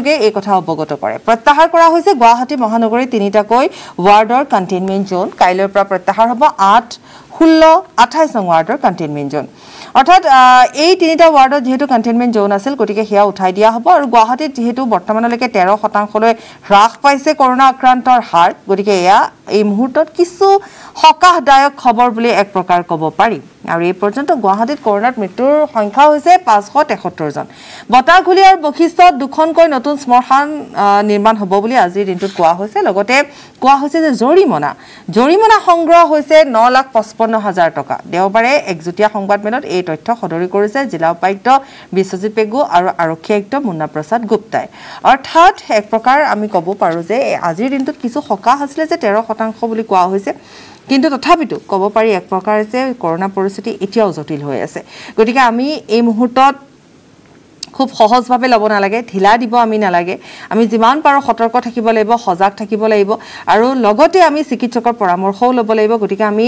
যোগে এই কথা অৱগত কৰে। প্ৰত্যাহাৰ কৰা হৈছে গুৱাহাটী মহানগৰীৰ তিনিটাকৈ ৱাৰ্ডৰ কণ্টেইনমেণ্ট জ'ন। কাইলৈৰ পৰা প্ৰত্যাহাৰ হ'ব আঠ ষোল্ল আঠাইছ নং ৱাৰ্ডৰ কণ্টেইনমেণ্ট জ'ন অৰ্থাৎ এই তিনিটা ৱাৰ্ডত যিহেতু কণ্টেইনমেণ্ট জ'ন আছিল গতিকে সেয়া উঠাই দিয়া হ'ব। আৰু গুৱাহাটীত যিহেতু বৰ্তমানলৈকে তেৰ শতাংশলৈ হ্ৰাস পাইছে কৰোণা আক্ৰান্তৰ হাৰ গতিকে এয়া এই মুহূৰ্তত কিছু সকাহদায়ক খবৰ বুলি এক প্ৰকাৰ ক'ব পাৰি। আৰু এই পৰ্যন্ত গুৱাহাটীত কৰোণাত মৃত্যুৰ সংখ্যা হৈছে পাঁচশ তেসত্তৰজন বতাহঘুলি আৰু বশিষ্ঠত দুখনকৈ নতুন শ্মশান নিৰ্মাণ হ'ব বুলি আজিৰ দিনটোত কোৱা হৈছে। লগতে কোৱা হৈছে যে জৰিমনা। জৰিমনা সংগ্ৰহ হৈছে ন লাখ পঁচপন্ন হাজাৰ টকা। দেওবাৰে একযুটীয়া সংবাদমেলত এই তথ্য সদৰি কৰিছে জিলা উপায়ুক্ত বিশ্বজিৎ পেগু আৰু আৰক্ষী আয়ুক্ত মুন্না প্ৰসাদ গুপ্তাই। অৰ্থাৎ এক প্ৰকাৰ আমি ক'ব পাৰোঁ যে আজিৰ দিনটোত কিছু সকাহ আছিলে যে তেৰ শতাংশ বুলি কোৱা হৈছে। কিন্তু তথাপিতো ক'ব পাৰি এক প্ৰকাৰ যে কৰোণা পৰিস্থিতি এতিয়াও জটিল হৈ আছে। গতিকে আমি এই মুহূৰ্তত খুব সহজভাৱে ল'ব নালাগে ঢিলা দিব আমি নালাগে। আমি যিমান পাৰোঁ সতৰ্ক থাকিব লাগিব সজাগ থাকিব লাগিব আৰু লগতে আমি চিকিৎসকৰ পৰামৰ্শও ল'ব লাগিব। গতিকে আমি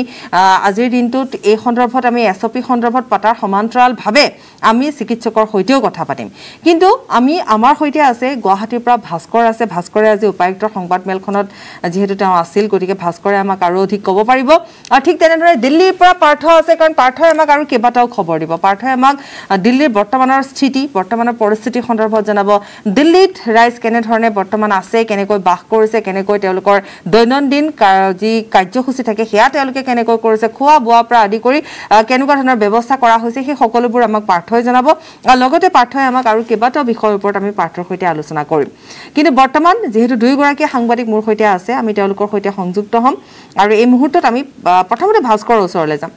আজিৰ দিনটোত এই সন্দৰ্ভত আমি এছ অ' পি সন্দৰ্ভত পতাৰ সমান্তৰালভাৱে আমি চিকিৎসকৰ সৈতেও কথা পাতিম। কিন্তু আমি আমাৰ সৈতে আছে গুৱাহাটীৰ পৰা ভাস্কৰ আছে। ভাস্কৰে আজি উপায়ুক্তৰ সংবাদমেলখনত যিহেতু তেওঁ আছিল গতিকে ভাস্কৰে আমাক আৰু অধিক ক'ব পাৰিব। আৰু ঠিক তেনেদৰে দিল্লীৰ পৰা পাৰ্থ আছে কাৰণ পাৰ্থই আমাক আৰু কেইবাটাও খবৰ দিব। পাৰ্থই আমাক দিল্লীৰ বৰ্তমানৰ স্থিতি বৰ্তমানৰ পৰিস্থিতি সন্দৰ্ভত জনাব। দিল্লীত ৰাইজ কেনেধৰণে বৰ্তমান আছে কেনেকৈ বাস কৰিছে কেনেকৈ তেওঁলোকৰ দৈনন্দিন যি কাৰ্যসূচী থাকে সেয়া তেওঁলোকে কেনেকৈ কৰিছে খোৱা বোৱাৰ পৰা আদি কৰি কেনেকুৱা ধৰণৰ ব্যৱস্থা কৰা হৈছে সেই সকলোবোৰ আমাক পাৰ্থই জনাব। আৰু লগতে পাৰ্থই আমাক আৰু কেইবাটাও বিষয়ৰ ওপৰত আমি পাৰ্থৰ সৈতে আলোচনা কৰিম। কিন্তু বৰ্তমান যিহেতু দুয়োগৰাকী সাংবাদিক মোৰ সৈতে আছে আমি তেওঁলোকৰ সৈতে সংযুক্ত হ'ম আৰু এই মুহূৰ্তত আমি প্ৰথমতে ভাস্কৰৰ ওচৰলৈ যাম।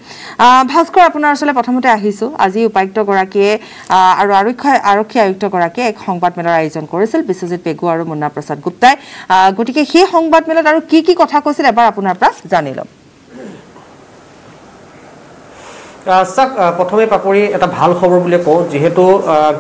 ভাস্কৰ আপোনাৰ ওচৰলৈ প্ৰথমতে আহিছোঁ। আজি উপায়ুক্তগৰাকীয়ে আৰু আৰক্ষী আৰক্ষী আয়ুক্তগৰাকীয়ে এক সংবাদমেলৰ আয়োজন কৰিছিল বিশ্বজিৎ পেগু আৰু মুন্না প্ৰসাদ গুপ্তাই। গতিকে সেই সংবাদমেলত আৰু কি কি কথা কৈছিল এবাৰ আপোনাৰ পৰা জানি ল'ম। চাওক প্ৰথমে পাপৰি এটা ভাল খবৰ বুলি কওঁ যিহেতু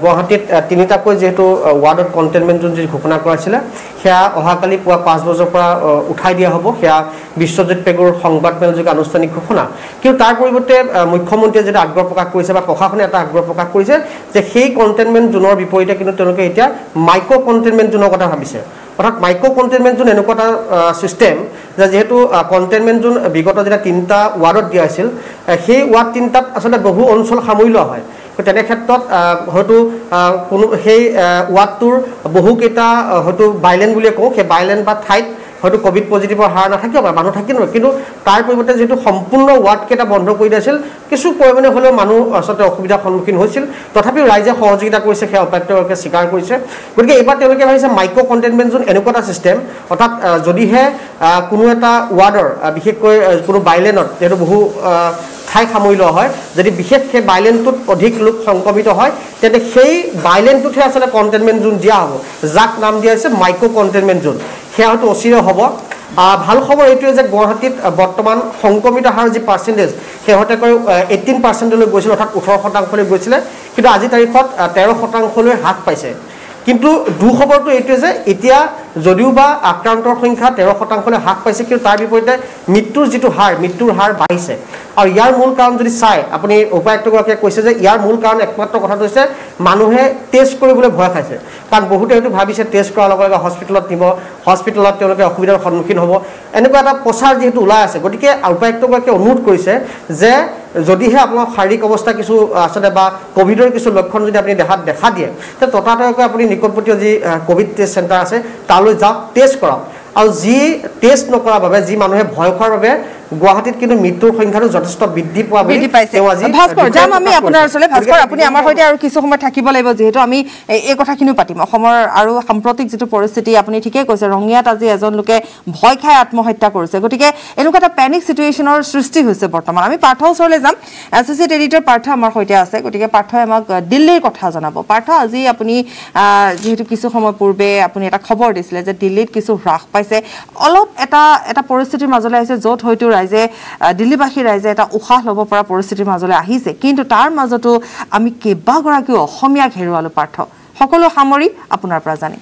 গুৱাহাটীত তিনিটাকৈ যিহেতু ৱাৰ্ডত কণ্টেইনমেণ্ট জোন যি ঘোষণা কৰাইছিলে সেয়া অহাকালি পুৱা পাঁচ বজাৰ পৰা উঠাই দিয়া হ'ব সেয়া বিশ্বজিৎ পেগুৰ সংবাদমেলযোগে আনুষ্ঠানিক ঘোষণা। কিন্তু তাৰ পৰিৱৰ্তে মুখ্যমন্ত্ৰীয়ে যিটো আগ্ৰহ প্ৰকাশ কৰিছে বা প্ৰশাসনে এটা আগ্ৰহ প্ৰকাশ কৰিছে যে সেই কণ্টেইনমেণ্ট জোনৰ বিপৰীতে কিন্তু তেওঁলোকে এতিয়া মাইক্ৰ' কণ্টেইনমেণ্ট জোনৰ কথা ভাবিছে। অৰ্থাৎ মাইক্ৰ' কণ্টেইনমেণ্ট জোন এনেকুৱা এটা ছিষ্টেম যে যিহেতু কণ্টেইনমেণ্ট জোন বিগত যেতিয়া তিনিটা ৱাৰ্ডত দিয়া হৈছিল সেই ৱাৰ্ড তিনিটাত আচলতে বহু অঞ্চল সামৰি লোৱা হয়। তেনে ক্ষেত্ৰত হয়তো কোনো সেই ৱাৰ্ডটোৰ বহুকেইটা হয়তো বাইলেণ্ড বুলিয়ে কওঁ সেই বাইলেণ্ড বা ঠাইত হয়তো ক'ভিড পজিটিভৰ হাৰ নাথাকিব পাৰে মানুহ থাকিব কিন্তু তাৰ পৰিৱৰ্তে যিহেতু সম্পূৰ্ণ ৱাৰ্ডকেইটা বন্ধ কৰি দিছিল কিছু পৰিমাণে হ'লেও মানুহ আচলতে অসুবিধাৰ সন্মুখীন হৈছিল। তথাপিও ৰাইজে সহযোগিতা কৰিছে সেই উপায়ুক্তগৰাকীয়ে স্বীকাৰ কৰিছে। গতিকে এইবাৰ তেওঁলোকে ভাবিছে মাইক্ৰ' কণ্টেইনমেণ্ট জোন এনেকুৱা এটা ছিষ্টেম অৰ্থাৎ যদিহে কোনো এটা ৱাৰ্ডৰ বিশেষকৈ কোনো বাইলেণ্ডত যিহেতু বহু ঠাই সামৰি লোৱা হয় যদি বিশেষ সেই বাইলেণ্ডটোত অধিক লোক সংক্ৰমিত হয় তেন্তে সেই বাইলেণ্ডটোতহে আচলতে কণ্টেইনমেণ্ট জোন দিয়া হ'ব। যাক নাম দিয়া হৈছে মাইক্ৰ' কণ্টেইনমেণ্ট জোন সেয়া হয়তো অচিৰে হ'ব ভাল খবৰ এইটোৱে যে গুৱাহাটীত বৰ্তমান সংক্ৰমিত হাৰ যি পাৰ্চেণ্টেজ শেহতীয়াকৈ এইটিন পাৰ্চেণ্টলৈ গৈছিল অৰ্থাৎ ওঠৰ শতাংশলৈ গৈছিলে। কিন্তু আজিৰ তাৰিখত তেৰ শতাংশলৈ হ্ৰাস পাইছে। কিন্তু দুখবৰটো এইটোৱে যে এতিয়া যদিও বা আক্ৰান্তৰ সংখ্যা তেৰ শতাংশলৈ হ্ৰাস পাইছে কিন্তু তাৰ বিপৰীতে মৃত্যুৰ যিটো হাৰ মৃত্যুৰ হাৰ বাঢ়িছে। আৰু ইয়াৰ মূল কাৰণ যদি চাই আপুনি উপায়ুক্তগৰাকীয়ে কৈছে যে ইয়াৰ মূল কাৰণ একমাত্ৰ কথাটো হৈছে মানুহে টেষ্ট কৰিবলৈ ভয় খাইছে। কাৰণ বহুতে হয়তো ভাবিছে টেষ্ট কৰাৰ লগে লগে হস্পিটেলত নিব হস্পিটেলত তেওঁলোকে অসুবিধাৰ সন্মুখীন হ'ব। এনেকুৱা এটা প্ৰচাৰ যিহেতু ওলাই আছে গতিকে উপায়ুক্তগৰাকীয়ে অনুৰোধ কৰিছে যে যদিহে আপোনাৰ শাৰীৰিক অৱস্থা কিছু আচলতে বা ক'ভিডৰ কিছু লক্ষণ যদি আপুনি দেখাত দেখা দিয়ে তেতিয়া ততাতৈয়াকৈ আপুনি নিকটৱৰ্তীয় যি ক'ভিড টেষ্ট চেণ্টাৰ আছে তালৈ যাওক টেষ্ট কৰক আৰু যি টেষ্ট নকৰাৰ বাবে যি মানুহে ভয় খোৱাৰ বাবে গুৱাহাটীত কিন্তু মৃত্যুৰ সংখ্যাটো যথেষ্ট বৃদ্ধি পোৱা বৃদ্ধি পাইছে। ভাস্কৰ যাম আমি আপোনাৰ ওচৰলৈ। ভাস্কৰ আপুনি আমাৰ সৈতে আৰু কিছু সময় থাকিব লাগিব যিহেতু আমি এই কথাখিনিও পাতিম। অসমৰ আৰু সাম্প্ৰতিক যিটো পৰিস্থিতি আপুনি ঠিকেই কৈছে ৰঙিয়াত আজি এজন লোকে ভয় খাই আত্মহত্যা কৰিছে। গতিকে এনেকুৱা এটা পেনিক চিটুৱেশ্যনৰ সৃষ্টি হৈছে বৰ্তমান। আমি পাৰ্থ ওচৰলৈ যাম। এছ'চিয়েট এডিটৰ পাৰ্থ আমাৰ সৈতে আছে। গতিকে পাৰ্থই আমাক দিল্লীৰ কথা জনাব। পাৰ্থ আজি আপুনি যিহেতু কিছু সময় পূৰ্বে আপুনি এটা খবৰ দিছিলে যে দিল্লীত কিছু হ্ৰাস পাইছে। অলপ এটা এটা পৰিস্থিতিৰ মাজলৈ আহিছে য'ত হয়তো ৰাইজে দিল্লীবাসী ৰাইজে এটা উশাহ ল'ব পৰা পৰিস্থিতিৰ মাজলৈ আহিছে। কিন্তু তাৰ মাজতো আমি কেইবাগৰাকীও অসমীয়াক হেৰুৱালোঁ পাৰ্থ সকলো সামৰি আপোনাৰ পৰা জানিম।